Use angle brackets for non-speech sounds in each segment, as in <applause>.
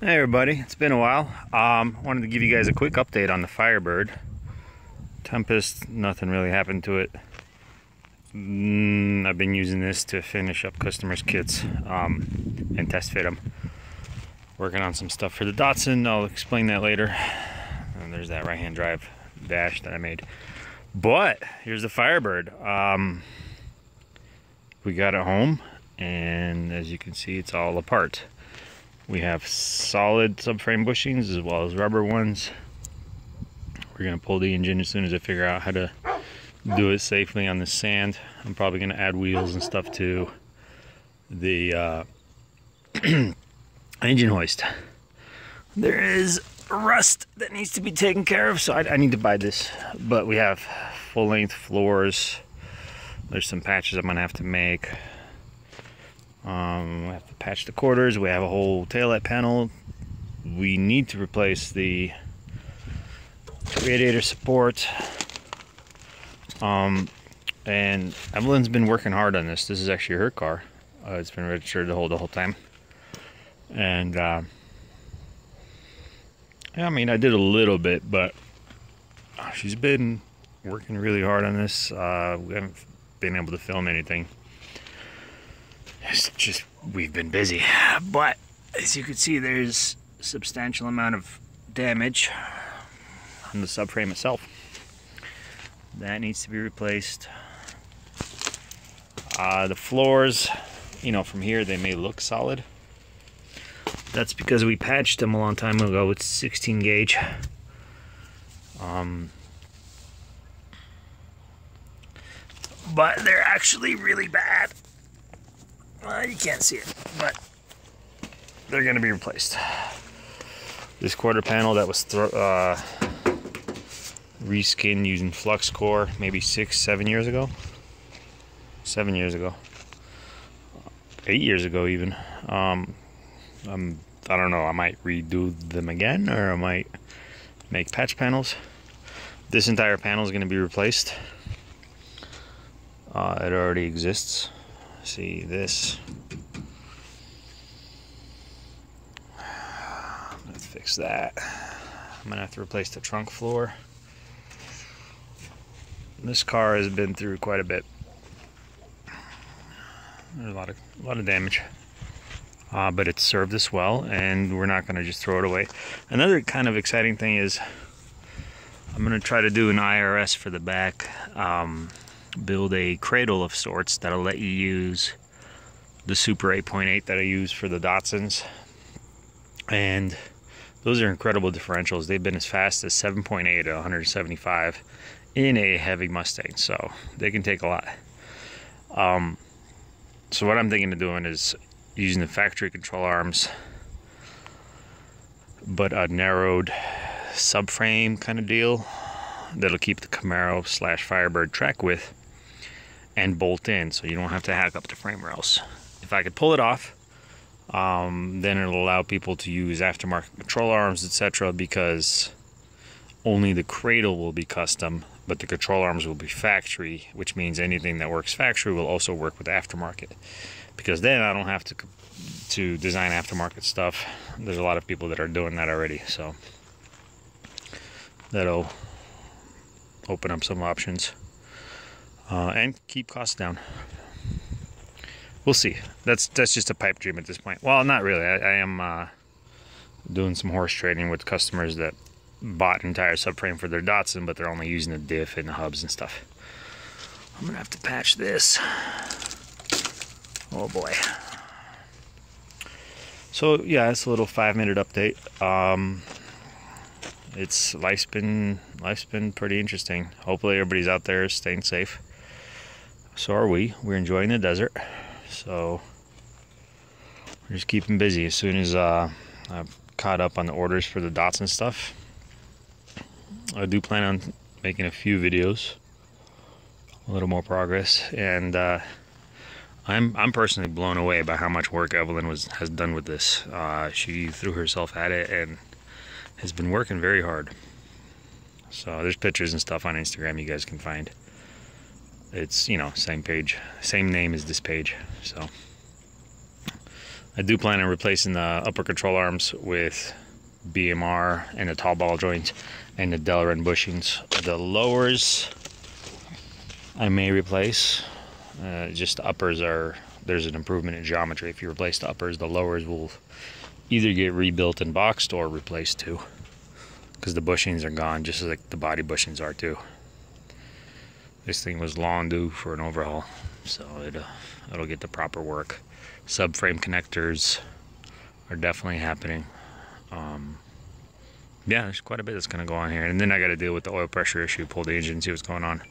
Hey everybody, it's been a while. Um, wanted to give you guys a quick update on the Firebird. Tempest, nothing really happened to it. Mm, I've been using this to finish up customers' kits um, and test fit them. Working on some stuff for the Datsun, I'll explain that later. And there's that right-hand drive dash that I made. But, here's the Firebird. Um, we got it home, and as you can see, it's all apart. We have solid subframe bushings as well as rubber ones. We're gonna pull the engine as soon as I figure out how to do it safely on the sand. I'm probably gonna add wheels and stuff to the uh, <clears throat> engine hoist. There is rust that needs to be taken care of, so I, I need to buy this. But we have full length floors. There's some patches I'm gonna have to make. Um, we have to patch the quarters. We have a whole taillight panel. We need to replace the radiator support. Um, and Evelyn's been working hard on this. This is actually her car. Uh, it's been registered to hold the whole time. And uh, I mean, I did a little bit, but she's been working really hard on this. Uh, we haven't been able to film anything we've been busy. But as you can see there's a substantial amount of damage on the subframe itself. That needs to be replaced. Uh, the floors you know from here they may look solid. That's because we patched them a long time ago with 16 gauge. Um, but they're actually really bad well, you can't see it, but they're to be replaced. This quarter panel that was uh, reskinned using flux core maybe six, seven years ago. Seven years ago. Eight years ago, even. Um, I'm, I don't know, I might redo them again or I might make patch panels. This entire panel is going to be replaced. Uh, it already exists see this. Let's fix that. I'm gonna have to replace the trunk floor. This car has been through quite a bit. There's a lot of a lot of damage. Uh, but it's served us well and we're not going to just throw it away. Another kind of exciting thing is I'm going to try to do an IRS for the back. Um, build a cradle of sorts that'll let you use the Super 8.8 that I use for the Datsuns. And those are incredible differentials. They've been as fast as 7.8 at 175 in a heavy Mustang, so they can take a lot. Um, so what I'm thinking of doing is using the factory control arms, but a narrowed subframe kind of deal that'll keep the Camaro slash Firebird track width and bolt in so you don't have to hack up the frame rails. If I could pull it off, um, then it'll allow people to use aftermarket control arms, etc. because only the cradle will be custom, but the control arms will be factory, which means anything that works factory will also work with aftermarket. Because then I don't have to to design aftermarket stuff. There's a lot of people that are doing that already, so that'll open up some options uh, and keep costs down. We'll see. That's that's just a pipe dream at this point. Well, not really. I, I am uh, doing some horse trading with customers that bought an entire subframe for their Datsun, but they're only using the diff and the hubs and stuff. I'm gonna have to patch this. Oh boy. So yeah, it's a little five minute update. Um, it's life's been life's been pretty interesting. Hopefully everybody's out there staying safe so are we. We're enjoying the desert. So we're just keeping busy. As soon as uh, I've caught up on the orders for the Datsun stuff, I do plan on making a few videos, a little more progress, and uh, I'm I'm personally blown away by how much work Evelyn was has done with this. Uh, she threw herself at it and has been working very hard. So there's pictures and stuff on Instagram you guys can find it's you know same page same name as this page so I do plan on replacing the upper control arms with BMR and the tall ball joint and the Delrin bushings. The lowers I may replace. Uh, just the uppers are there's an improvement in geometry. If you replace the uppers, the lowers will either get rebuilt and boxed or replaced too. Because the bushings are gone, just like the body bushings are too. This thing was long due for an overhaul, so it, uh, it'll get the proper work. Subframe connectors are definitely happening. Um, yeah, there's quite a bit that's going to go on here. And then I got to deal with the oil pressure issue, pull the engine, see what's going on.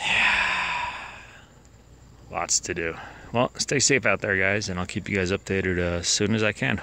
<sighs> Lots to do. Well, stay safe out there, guys, and I'll keep you guys updated uh, as soon as I can.